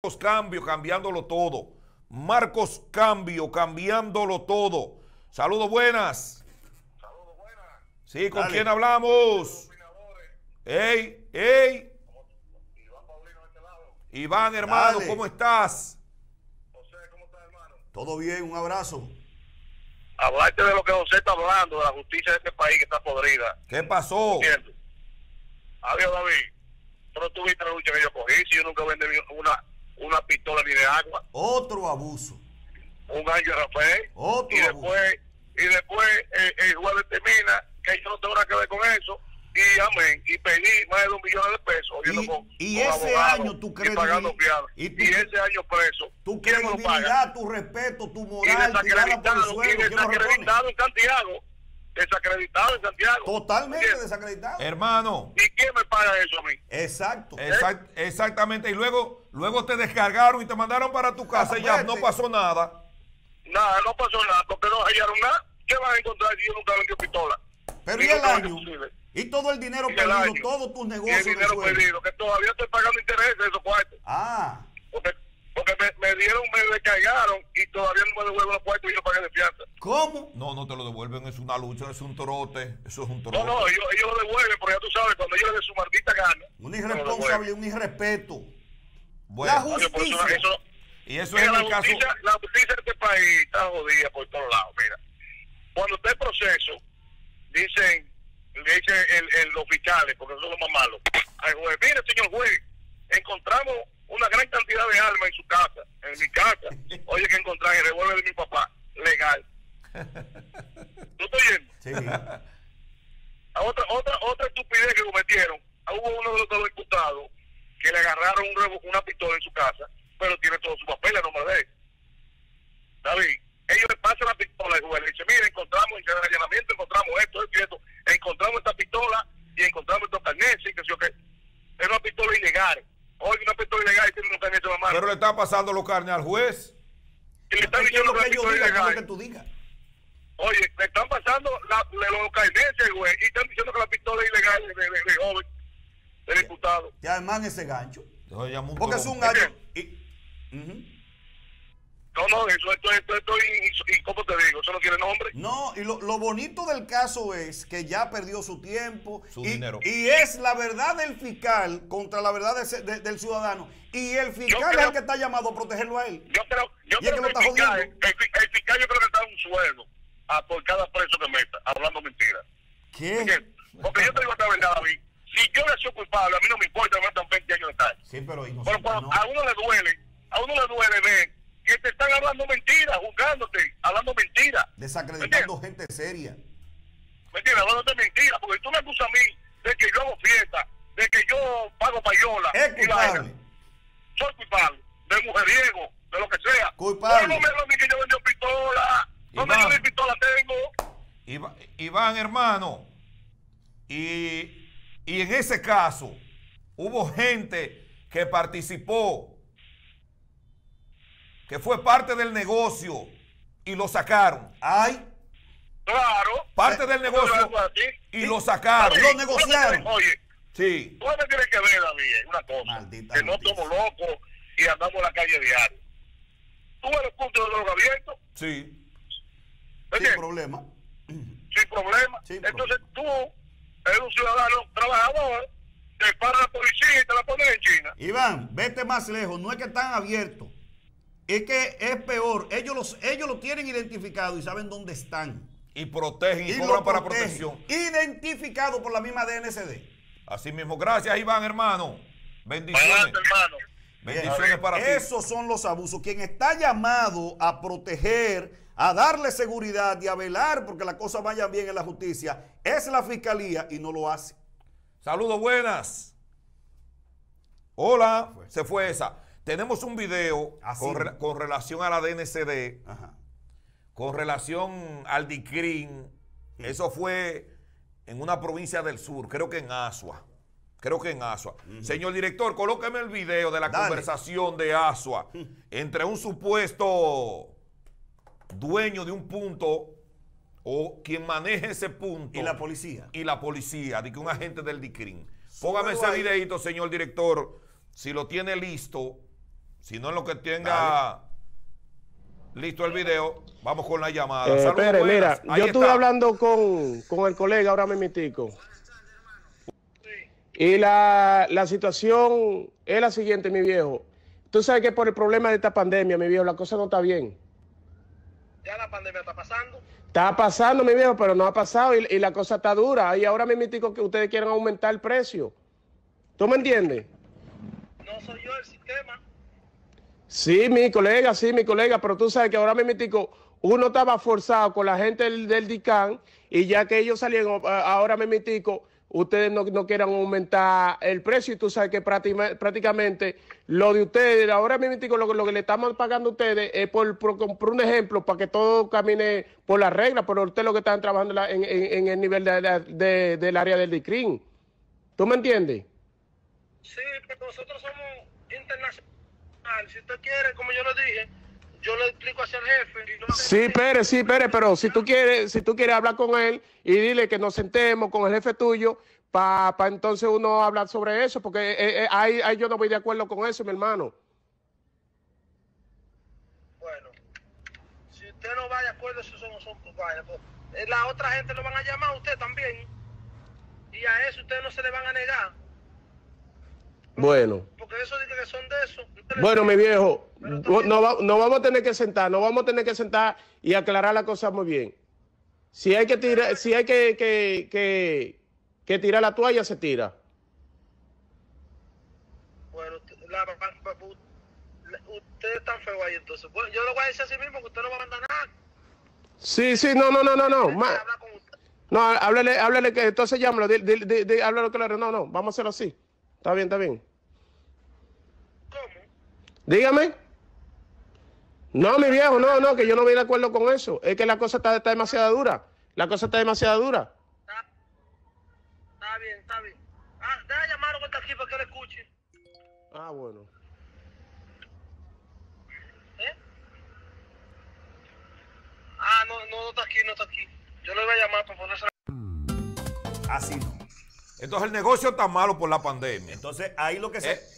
Marcos Cambio, cambiándolo todo. Marcos Cambio, cambiándolo todo. Saludos buenas. Saludos buenas. Sí, ¿con Dale. quién hablamos? Ey, ey. Iván Paulino de este lado. Iván, hermano, Dale. ¿cómo estás? José, ¿cómo estás, hermano? Todo bien, un abrazo. Hablarte de lo que José está hablando, de la justicia de este país que está podrida. ¿Qué pasó? Adiós, David. Tú no tuviste la lucha que yo cogí. Si yo nunca vendí una, una pistola ni de agua. Otro abuso. Un año de Rafael. Otro y abuso. después, y después eh, el juez determina que yo no tengo nada que ver con eso. Y amén. Y pedí más de un millón de pesos. Y- con- y con ese abogados año tu Y pagando credibil- fianza. y Y, tu- ese año preso. Tu credibilidad, tu respeto, tu y moral, el desacreditado, y desacreditado en Santiago. Desacreditado en Santiago. Totalmente desacreditado. Hermano, ¿Y quién me paga eso a mí? Exacto. exact- exactamente. Y luego, luego te descargaron y te mandaron para tu casa y ya no pasó nada. Nada, no pasó nada, porque no hallaron nada. ¿Qué van a encontrar si yo nunca vendí pistola? Pero Y ¿y el año? posible. Y todo el dinero Y perdido, todos tus Y el negocios de dinero perdido, que todavía estoy pagando intereses de esos cuartos. Ah, Porque, porque me, me dieron, me descargaron y todavía no me devuelven los cuartos y yo pagué de fianza. ¿cómo? No, no te lo devuelven, es una lucha, es un trote, eso es un trote. No, no, ellos, ellos lo devuelven, pero ya tú sabes, cuando ellos de su maldita gana. Un lo irresponsable, un irrespeto. Bueno, La. Oye, eso- justicia. eso- y eso es Mira, en la, el caso... justicia, la justicia de este país está jodida por todos lados. Mira, cuando está el proceso, dicen, le dicen el, el- los fiscales, porque son los más malos, al juez, mire, señor juez, encontramos una gran cantidad de armas en su casa, en mi casa. Oye, que encontrar el revólver de mi papá, legal. ¿Tú estás oyendo? Sí. A otra, otra, otra estupidez que cometieron. Hubo uno de los, de los diputados que le agarraron un una pistola en su casa, pero tiene todos sus papeles a nombre de él. David, ellos le pasan la pistola al juez, le dicen, mira, encontramos en el allanamiento, encontramos esto, esto y esto, encontramos esta pistola y encontramos estos carnets y que sé yo qué. Es una pistola ilegal. Oye, una pistola ilegal y tiene unos carnets en la mano. Pero le está pasando los carnes al juez. y le están Es diciendo que es lo ilegal. que tú digas. Oye, le están pasando la, los carnets, güey, y están diciendo que la pistola es ilegal de, de, de joven, del diputado. Y además ese gancho. Yo Porque es un gallo. y- Ujú. No, no, eso, esto, esto, esto, y, y, ¿cómo te digo? Eso no tiene nombre. No, y lo, lo bonito del caso es que ya perdió su tiempo. Su y, dinero. y es la verdad del fiscal contra la verdad de ese- de- del ciudadano. Y el fiscal es el que está llamado a protegerlo a él. Yo creo, yo creo que el, fiscal, jodiendo. el, fi- el fiscal yo creo que está un sueldo a por cada preso que meta, hablando mentiras. ¿Qué? Porque yo te digo esta verdad, David. Si yo le soy culpable, a mí no me importa me metan 20 años de cárcel. Sí, pero Pero cuando no. a uno le duele, a uno le duele ver están hablando mentiras, juzgándote, hablando mentiras. Desacreditando gente seria. ¿Me entiendes? Hablándote mentiras, porque tú me acusas a mí de que yo hago fiesta, de que yo pago payola. Es y culpable. Soy culpable, de mujeriego, de lo que sea. Culpable. No me mí que yo vendí pistola. No me Iván. digas qué pistola tengo. Iván, hermano, y, y en ese caso hubo gente que participó, que fue parte del negocio y lo sacaron. Ay, Claro. Parte del negocio y lo sacaron. Lo negociaron. Oye, Sí. tú me tienes que ver, David, una cosa. Maldita que no somos locos y andamos en la calle diario. Tú eres punto de drogamiento, Sí. ¿me sin entiendes? problema. sin problema. Sin Entonces tú eres un ciudadano trabajador, te para la policía y te la ponen en China. Iván, vete más lejos. No es que están abiertos. Es que es peor. Ellos los, ellos lo tienen identificado y saben dónde están. Y protegen y, Y cobran para protección. Identificado por la misma DNCD. Así mismo. Gracias, Iván, hermano. Bendiciones. Adelante, hermano. Bendiciones para ti. Esos son los abusos. Quien está llamado a proteger, a darle seguridad y a velar porque las cosas vayan bien en la justicia es la fiscalía y no lo hace. Saludos, buenas. Hola, se fue esa. Tenemos un video Así. con, re- con relación a la DNCD, Ajá. con relación al DICRIN. Eso fue en una provincia del sur, creo que en Asua. Creo que en Asua. Señor director, colóqueme el video de la Dale. conversación de Asua entre un supuesto dueño de un punto o quien maneje ese punto Y la policía. y la policía, de que un agente del DICRIN. Póngame ese videito, señor director, si lo tiene listo, Si no, en lo que tenga listo el video, vamos con la llamada. Eh, Saludos, espere, buenas. mira, Ahí yo estuve hablando con, con el colega ahora mismitico. Y la, la situación es la siguiente, mi viejo. Tú sabes que por el problema de esta pandemia, mi viejo, la cosa no está bien. Ya la pandemia está pasando. Está pasando, mi viejo, pero no ha pasado y, y la cosa está dura. Y ahora mismitico que ustedes quieren aumentar el precio. ¿Tú me entiendes? No soy yo el sistema. Sí, mi colega, sí, mi colega, pero tú sabes que ahora mismo uno estaba forzado con la gente del, del DICAN y ya que ellos salieron, ahora mismo ustedes no, no quieran aumentar el precio y tú sabes que prácticamente lo de ustedes, ahora mismo lo, lo que le estamos pagando a ustedes es por, por, un ejemplo, para que todo camine por las reglas, pero ustedes lo que están trabajando en, en- en el nivel de del área del DICRIN. ¿Tú me entiendes? Sí, pero nosotros somos internacionales. Si usted quiere, como yo le dije, yo le explico hacia el jefe. y no- Sí, Pérez, sí, Pérez, pero si tú quieres, si tú quieres hablar con él y dile que nos sentemos con el jefe tuyo para entonces uno hablar sobre eso, porque eh, eh, ahí, ahí yo no voy de acuerdo con eso, mi hermano. Bueno, si usted no va de acuerdo, eso no son tus vainas. pues, eh, La otra gente lo van a llamar a usted también. Y a eso ustedes no se le van a negar. Bueno, Porque eso dice que son de eso. Le- bueno, mi viejo, no, no va- no vamos a tener que sentar, no vamos a tener que sentar y aclarar la cosa muy bien. Si hay que tirar, si hay que, que, que, que tirar la toalla, se tira. Bueno, la- la- usted es tan feo ahí entonces. Bueno, yo le voy a decir así mismo que usted no va a mandar nada. Sí, sí, no, no, no, no, no. Ma-. No, háblale, háblale que entonces llámalo, di- di- di- di- háblalo claro. No, no, vamos a hacerlo así. Está bien, está bien. Dígame. No, mi viejo, no, no, que yo no voy de acuerdo con eso. Es que la cosa está, está demasiado dura. La cosa está demasiado dura. Está, está bien, está bien. Ah, deja llamarlo que está aquí para que le escuche. Ah, bueno. ¿Eh? Ah, no, no, no está aquí, no está aquí. Yo le voy a llamar para ponerse Así no. Entonces el negocio está malo por la pandemia. Entonces, ahí lo que se. Eh,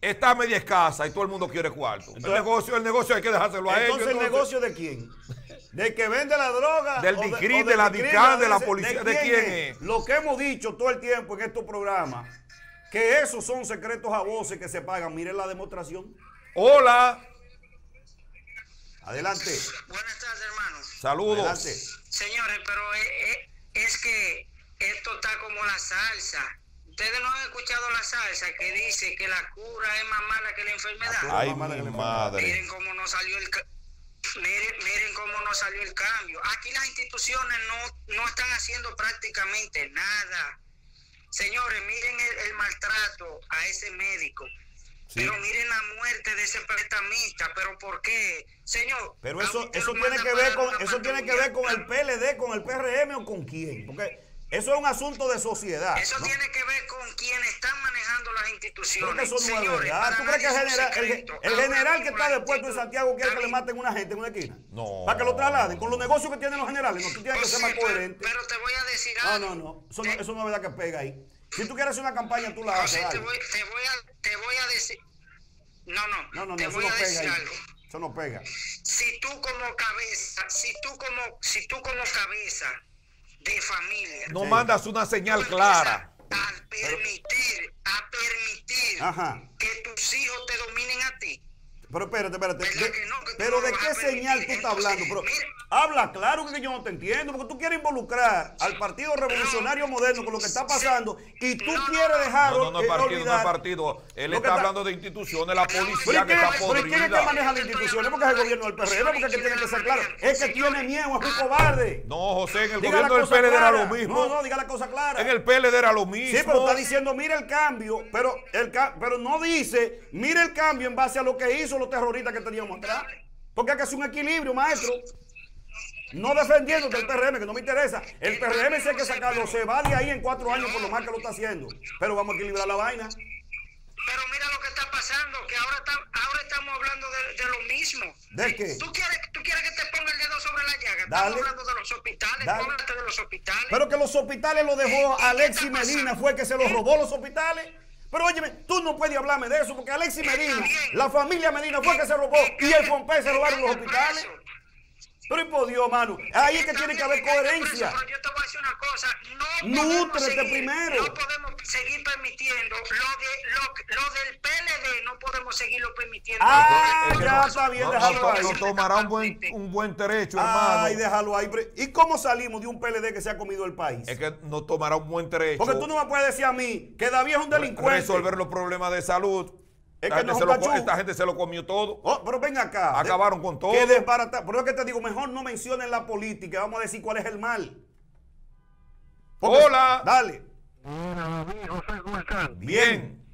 está media escasa y todo el mundo quiere cuarto. el, Entonces- negocio, el negocio hay que dejárselo a entonces, ellos. ¿el negocio de quién? ¿Del que vende la droga? Del de- DICRI, o de la DICAN, de la policía? ¿De quién es? Lo que hemos dicho todo el tiempo en estos programas, que esos son secretos a voces que se pagan. Miren la demostración. Hola, Adelante. Buenas tardes, hermano. saludos. Adelante. Señores, pero eh, eh, es que esto está como la salsa. Ustedes no han escuchado la salsa que dice que la cura es más mala que la enfermedad. Ay, mi que le madre. Miren cómo nos salió el miren, miren cómo nos salió el cambio. Aquí las instituciones no, no están haciendo prácticamente nada. Señores, miren el, el maltrato a ese médico. Sí. Pero miren la muerte de ese prestamista. ¿Pero por qué? Señor. Pero eso, eso tiene que ver con, eso tiene que ver con el PLD, con el PRM o con quién. Porque eso es un asunto de sociedad. Eso ¿no? tiene que ver con quienes están manejando las Creo instituciones. que eso no es Señores, verdad. ¿Tú crees que el general, el, secreto. el Ahora general que está depuesto en Santiago quiere que le maten una gente en una esquina? No. Para que lo trasladen. Con los negocios que tienen los generales, no, tú tienes que pues ser más coherente. Pero te voy a decir No, algo. no, no. Eso, no. Te- eso no es verdad que pega ahí. Si tú quieres hacer una campaña, tú la haces. te te voy a, te voy a decir. No, no, No, no, no, te eso voy no a pega decir ahí. algo. Eso no pega. Si tú como cabeza, si tú como, si tú como cabeza de familia, No Sí. mandas una señal clara. A permitir, a permitir Ajos que tus hijos te dominen a ti. Pero espérate, espérate. ¿Verdad De- que no? Que pero no ¿de qué señal tú estás hablando? Pero mira. habla claro que yo no te entiendo, porque tú quieres involucrar al Partido Revolucionario Moderno con lo que está pasando y tú No, no, quieres no. dejar No, no, no es eh, partido, no es partido. Él está está- hablando de instituciones, la Pero ¿y policía que es- está pero ¿y quién es que podrida. maneja las instituciones? Porque es el gobierno del PRM, porque es que tiene que ser claro. Es que tiene miedo, es un cobarde. No, José, en el Diga gobierno del PLD era clara. lo mismo. No, no, diga la cosa clara. En el PLD era lo mismo. Sí, pero está diciendo, mira el cambio, pero, el pero no dice, mira el cambio en base a lo que hizo los terroristas que teníamos atrás. Porque hay que hacer un equilibrio, maestro. No defendiendo del PRM, que no me interesa. El PRM si hay que sacarlo, se va de ahí en cuatro años por lo mal que lo está haciendo. Pero vamos a equilibrar la vaina. Pero mira lo que está pasando, que ahora, está- ahora estamos hablando de, de lo mismo. ¿De qué? ¿Tú quieres, ¿Tú quieres que te ponga el dedo sobre la llaga? Dale. Estamos hablando de los hospitales, póngate de los hospitales. Pero que los hospitales lo dejó Alexis Medina, fue el que se los robó los hospitales. Pero óyeme, tú no puedes hablarme de eso porque Alexis Medina, la familia Medina fue que se robó y el Pompey se robaron los hospitales. Pero y por Dios, mano, ahí es que tiene que haber coherencia. Pero yo te voy a decir una cosa, no Nútrete podemos seguir, primero. No podemos seguir permitiendo lo de lo, lo del PLD, no podemos seguirlo permitiendo. Ah, que ya no- está bien, no- déjalo no- ahí. no tomará un buen, un buen derecho, hermano. Ay, déjalo ahí. ¿Y cómo salimos de un PLD que se ha comido el país? Es que no tomará un buen derecho. Porque tú no me puedes decir a mí que David es un delincuente. resolver los problemas de salud. Es Esta que gente, no es se un lo co- cachú. esta gente se lo comió todo. Oh, pero ven acá. Acabaron con todo. Que desbaratar. Pero es que te digo, mejor no mencionen la política. Vamos a decir cuál es el mal. Hola. Dale. Hola, José, ¿cómo están? Bien.